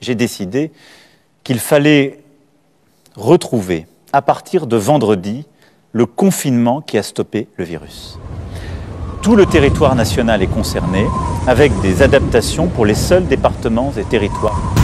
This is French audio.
j'ai décidé qu'il fallait retrouver, à partir de vendredi, le confinement qui a stoppé le virus. Tout le territoire national est concerné, avec des adaptations pour les seuls départements et territoires.